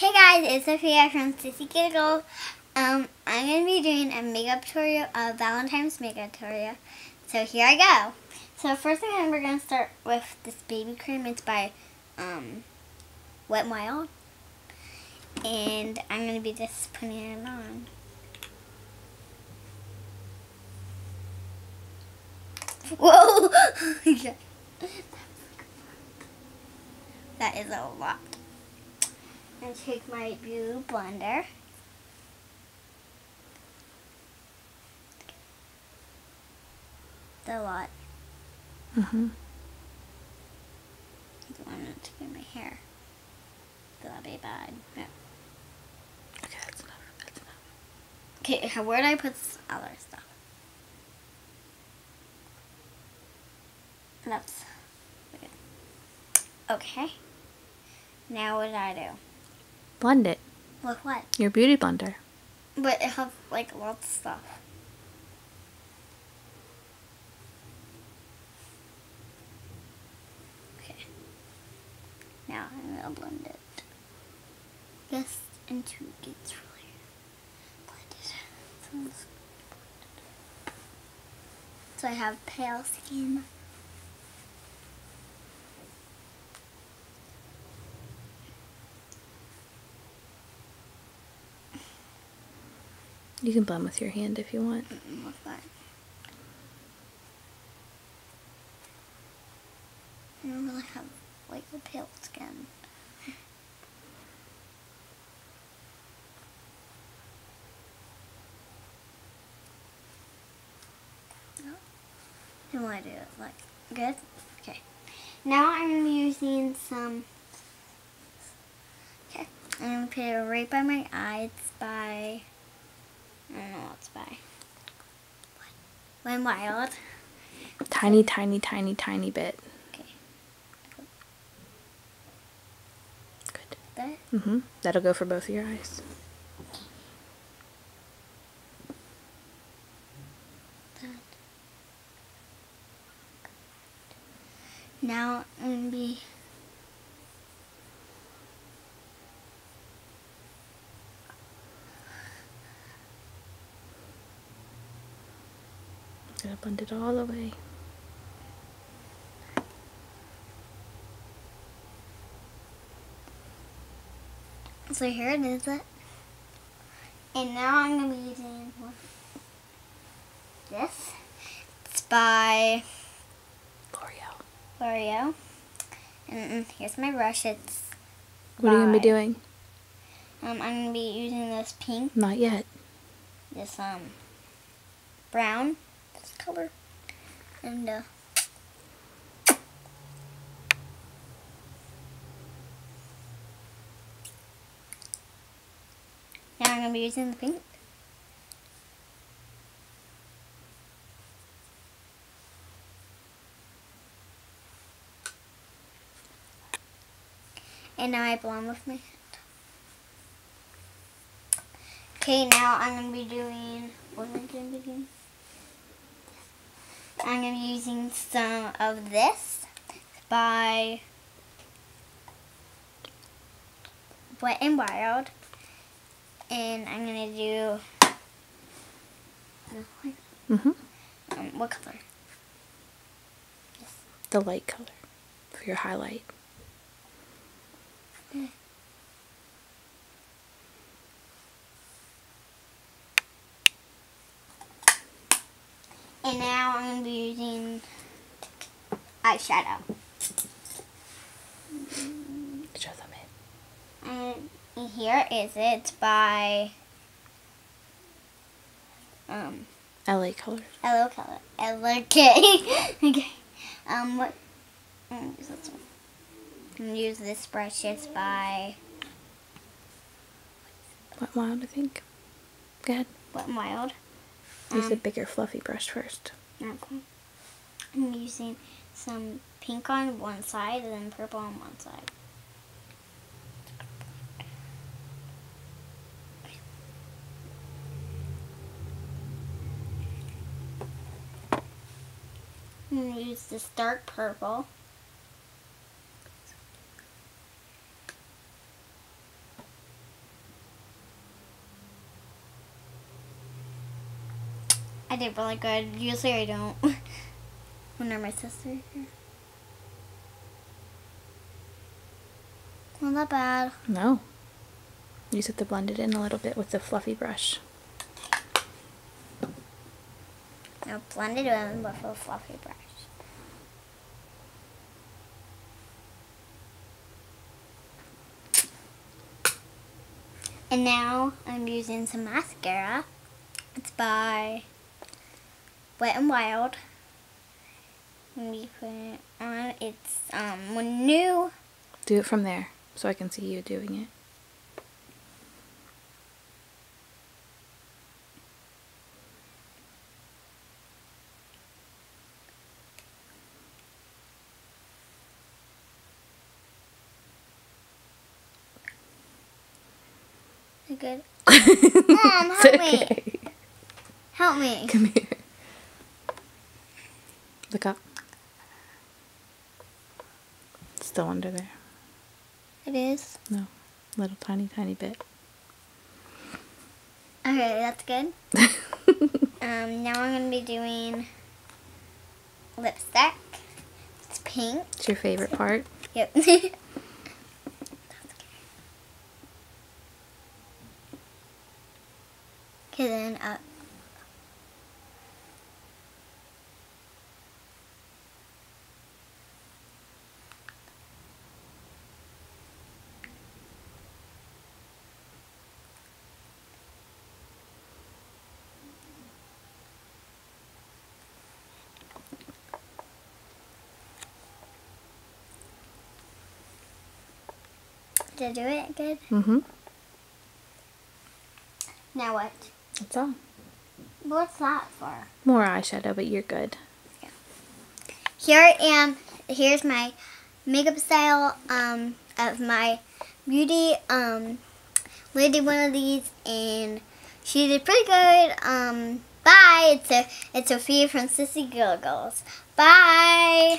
Hey guys, it's Sophia from Sissy Giggle. Um, I'm going to be doing a makeup tutorial, a Valentine's makeup tutorial. So here I go. So first thing we're going to start with this BB cream. It's by um, Wet n Wild. And I'm going to be just putting it on. Whoa! that is a lot. And take my blue blender. The lot. Mm-hmm. I don't want it to get my hair. That'll be bad. Yeah. Okay, that's enough. That's enough. Okay, where do I put this other stuff? That's good. Okay. Now what do I do? Blend it. With what? Your beauty blender. But it has like lots of stuff. Okay. Now I'm gonna blend it. Just until it gets really blended. So, I have pale skin. You can blend with your hand if you want. Mm, What's that? I don't really have like a pale skin. No. I want to do it like good. Okay. Now I'm using some. Okay. I'm gonna put it right by my eye. It's by. I don't know what it's by. Wet n Wild. Tiny, tiny, tiny, tiny bit. Okay. Good. That. Mm-hmm. That'll go for both of your eyes. that. Now I'm gonna be. Gonna blend it all the way. So here it is. It. And now I'm gonna be using this. It's by L'Oreal. L'Oreal. And here's my brush. It's. What are you gonna be doing? Um, I'm gonna be using this pink, Not yet. this um, brown, this color, and uh. Now I'm gonna be using the pink. And now I blend with my hand. Okay, now I'm gonna be doing what am I gonna be doing? I'm gonna be using some of this by Wet and Wild. And I'm gonna do Mm-hmm. um, what color? The light color for your highlight. And now I'm gonna be using eyeshadow. Show them it. And here is it by um LA color. Hello color. Hello K. okay. Um what I'm gonna use this one. I'm gonna use this brush. It's by Wet Wild, I think. Go ahead. Wet Wild. Use a Um, bigger fluffy brush first. Okay. I'm using some pink on one side and then purple on one side. I'm going to use this dark purple. I did really good. Usually I don't. when I'm my sister here. Not that bad. No. You just have to blend it in a little bit with the fluffy brush. Now blend it in with a fluffy brush. And now I'm using some mascara. It's by Wet and Wild. Let me put it on. It's um new. Do it from there so I can see you doing it. Good? Mom, help me. Help me. Come here. Look up. Still under there. It is. No. Little tiny, tiny bit. Okay, that's good. Um, now I'm gonna be doing lipstick. It's pink. It's your favorite part. Yep. okay, then uh, up. Did I do it good? Mm-hmm. Now what? That's all. What's that for? More eyeshadow, but you're good. Yeah. Here I am. Here's my makeup style um, of my beauty. Um, Lily did one of these and she did pretty good. Um, bye. It's a it's Sophia from Sissy Giggles. Bye.